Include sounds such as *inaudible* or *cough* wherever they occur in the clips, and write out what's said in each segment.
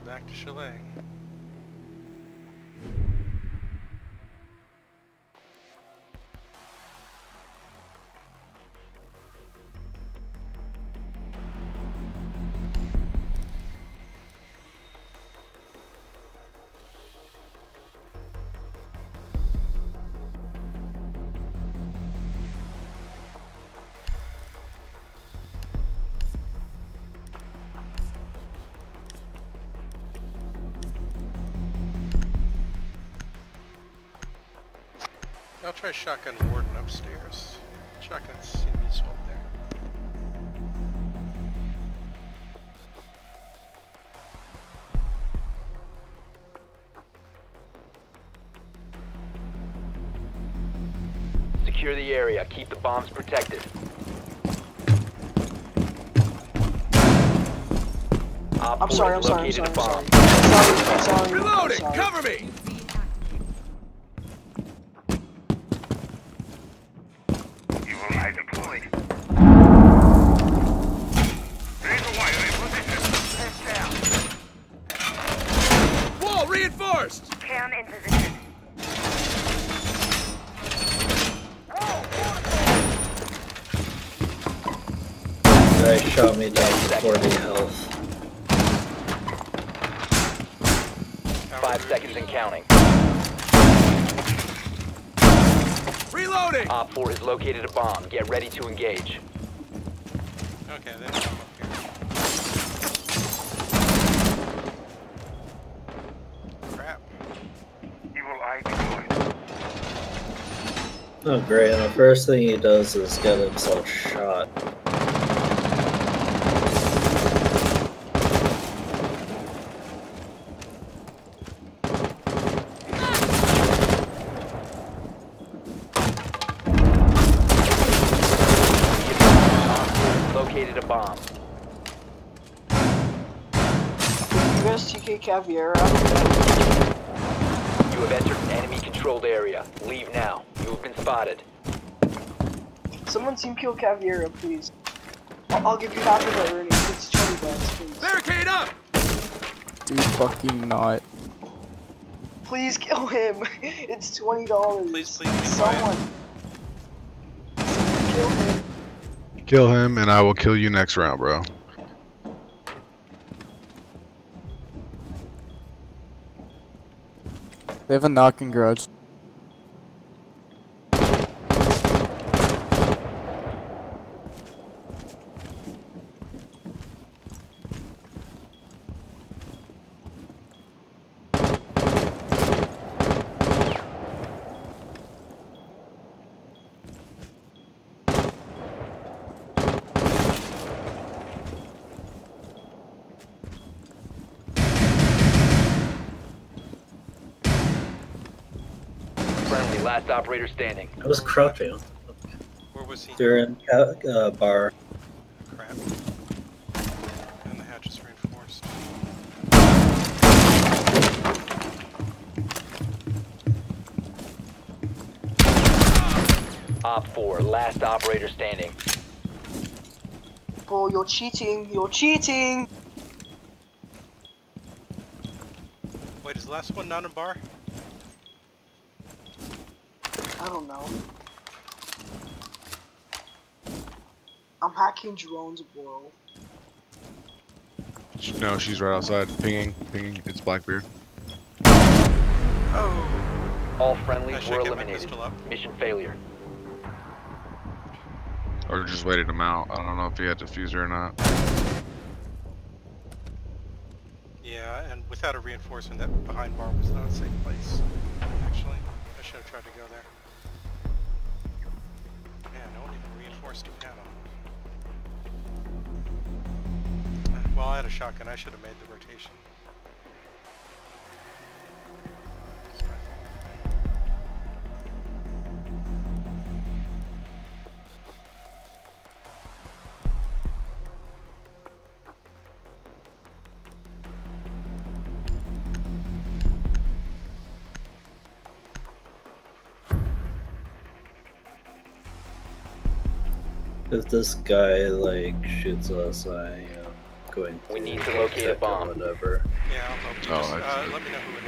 Back to Chalet. Try shotgun warden upstairs. Shotgun seems useful up there. Secure the area. Keep the bombs protected. Op I'm sorry, I'm sorry, I'm sorry, a I'm sorry. Sorry, I'm sorry. I'm Reloading! Cover me! Reinforced! Cam in position. Guy shot me down to 40 health. Five seconds and counting. Reloading! Op 4 has located a bomb. Get ready to engage. Okay, then come up here. Crap. Evil eye deployed. Oh great, and the first thing he does is get himself shot. Op 4 has located a bomb. You guys TK Caveira? I don't know. You have entered an enemy controlled area. Leave now. You have been spotted. Someone team kill Caveira, please. I'll, I'll give you half of the earnings. It's 20 bucks, please. Barricade up! Dude, fucking not. Please kill him. *laughs* It's twenty dollars. Please, please be quiet. Someone. Kill him. Kill him, and I will kill you next round, bro. They have a knocking garage. Friendly, last operator standing. I was crouching. Where was he? They're in ca- uh, bar. Crap. And the hatch is reinforced. Op 4, last operator standing. Bro, you're cheating. You're cheating. Wait, is the last one not in bar? I don't know. I'm hacking drones, bro. No, she's right outside. Pinging, pinging. It's Blackbeard. Oh! All friendlies were eliminated. Mission failure. Or just waited him out. I don't know if he had defuser or not. Yeah, and without a reinforcement, that behind bar was not a safe place. Actually, I should have tried to go there. Reinforced the panel. Well, I had a shotgun. I should have made the rotation. If this guy like shoots us, I uh, going We to need to locate a check or bomb. Whatever. Yeah, I'll help you. Oh, uh, let me know who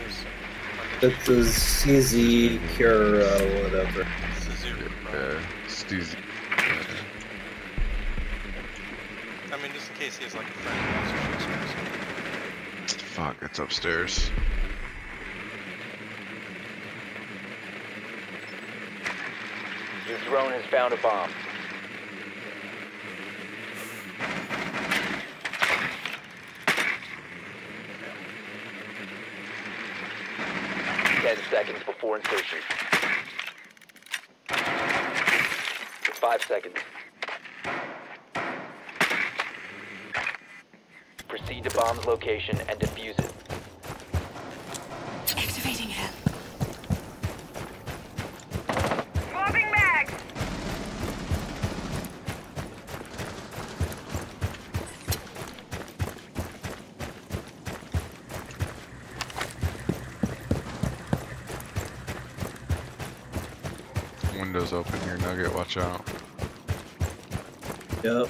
it is. It's a CZ Cure, uh, whatever. Suzuki. Yeah, Steezy. I mean, just in case he has like a friend who also shoots guns. Fuck, it's upstairs. Your drone has found a bomb. Seconds before insertion. Five seconds. Proceed to bomb's location and defuse it. Open here, Nugget. Watch out. Yep.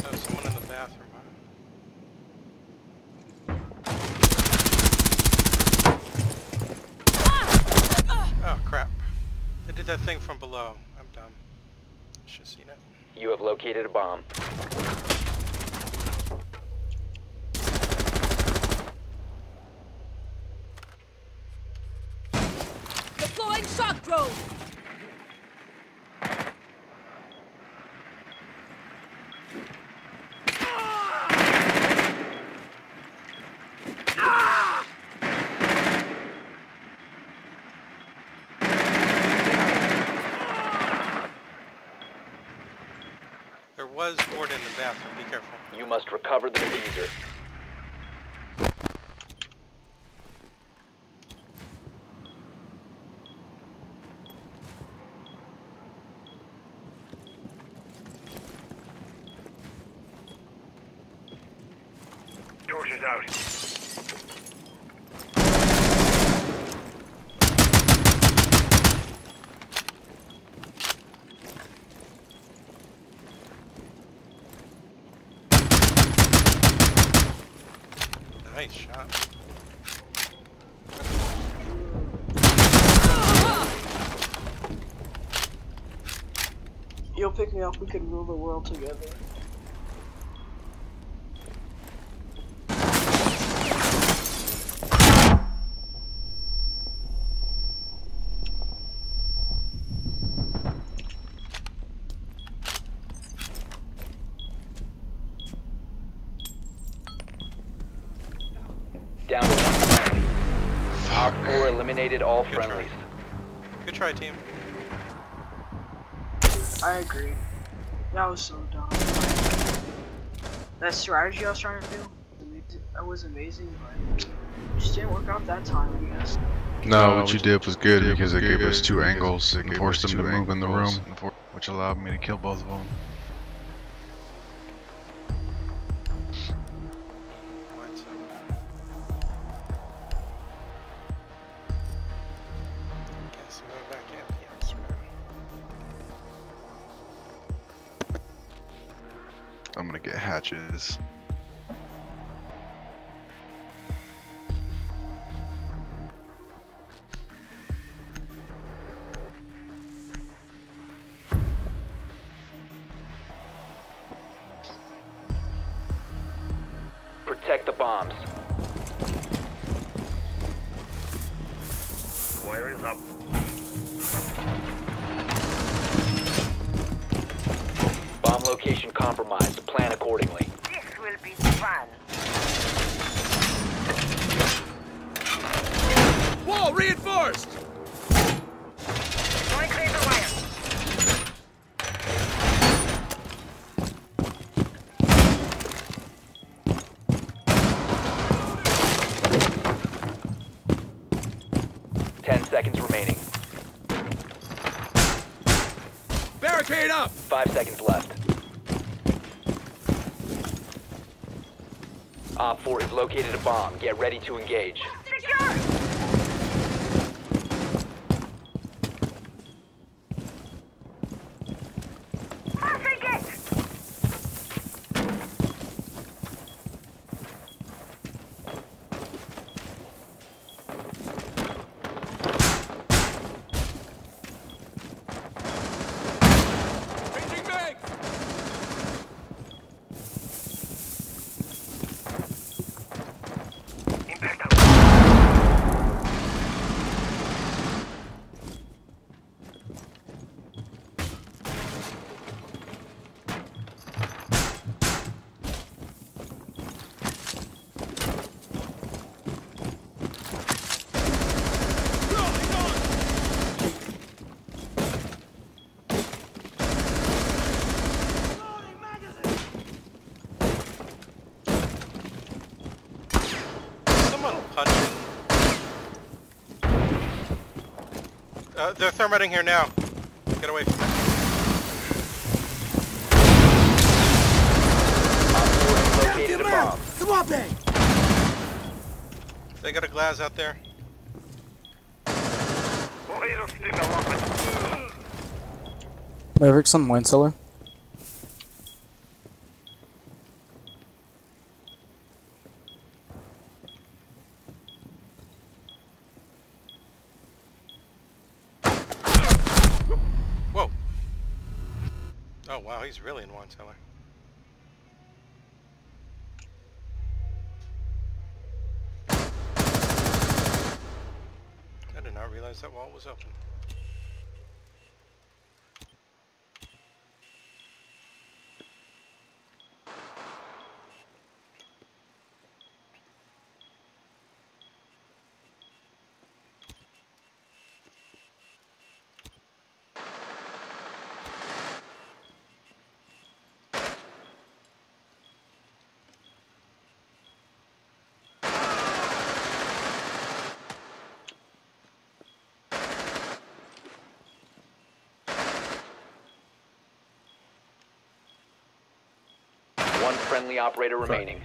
Oh, someone in the bathroom, huh? Oh, crap. They did that thing from below. I'm dumb. Should've seen it. You have located a bomb. Deploying shock drone. There was Gordon in the bathroom. Be careful. You must recover the defuser. Torches out. Nice shot. You'll pick me up. We can rule the world together. Down to one friendly. Fuck. Four eliminated all Good try. friendlies. Good try, team. I agree. That was so dumb. That strategy I was trying to do, that was amazing, but it just didn't work out that time, I guess. No, what you did was good because it gave us two angles and forced them to move in the room. which allowed me to kill both of them. Gonna location compromised. Plan accordingly. This will be fun. Wall reinforced! Ten seconds remaining. Barricade up! Five seconds left. Op 4 has located a bomb. Get ready to engage. Uh, they're thermiting here now. Get away from that. Op 4 has located a bomb. They got a glass out there. Mavericks on wine cellar. Oh wow, he's really in wine cellar. I did not realize that wall was open. One friendly operator remaining.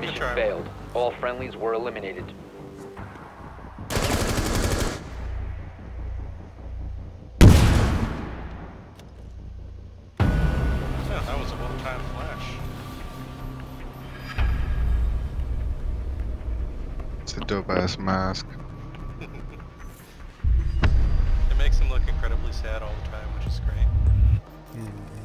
Mission try. failed. All friendlies were eliminated. Yeah, that was a well-timed flash. It's a dope ass mask. Sad all the time, which is great. Mm-hmm.